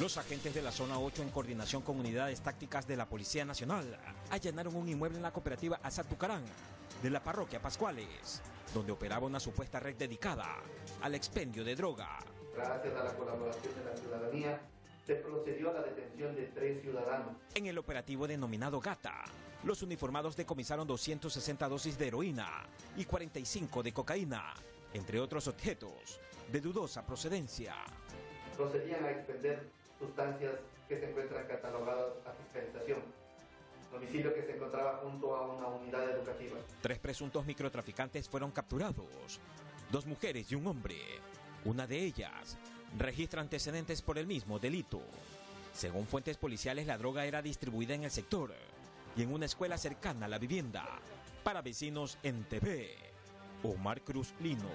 Los agentes de la zona 8 en coordinación con unidades tácticas de la Policía Nacional allanaron un inmueble en la cooperativa Azatucarán de la parroquia Pascuales, donde operaba una supuesta red dedicada al expendio de droga. Gracias a la colaboración de la ciudadanía, se procedió a la detención de tres ciudadanos. En el operativo denominado Gata, los uniformados decomisaron 260 dosis de heroína y 45 de cocaína, entre otros objetos de dudosa procedencia. Procedían a expender sustancias que se encuentran catalogadas a fiscalización. Domicilio que se encontraba junto a una unidad educativa. Tres presuntos microtraficantes fueron capturados, dos mujeres y un hombre. Una de ellas registra antecedentes por el mismo delito. Según fuentes policiales, la droga era distribuida en el sector y en una escuela cercana a la vivienda para vecinos en TV. Omar Cruz Lino.